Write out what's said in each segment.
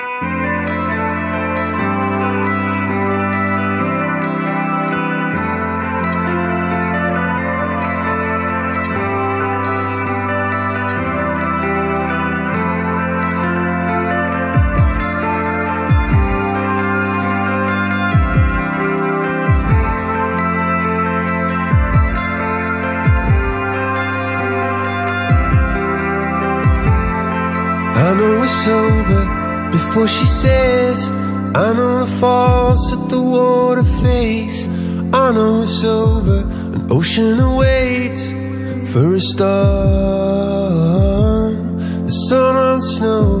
I know it's over before she says I know it falls at the water face. I know it's over. An ocean awaits for a storm The sun on snow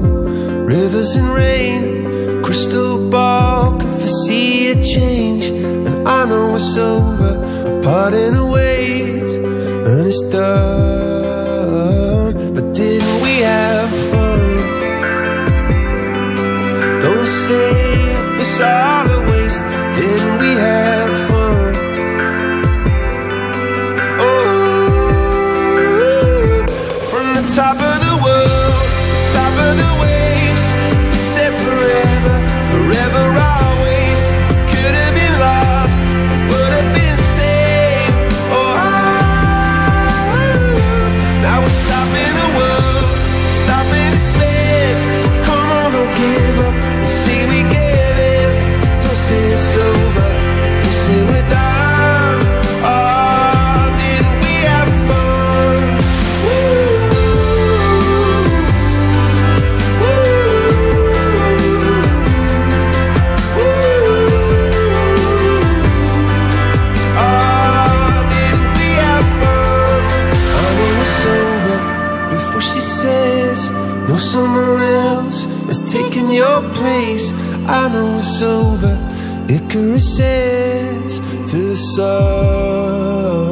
Rivers and rain Crystal ball can foresee a change. And I know it's over. A part in a ways And it's done Say it's all a waste. Didn't no someone else has taken your place. I know it's over. Icarus says to the sun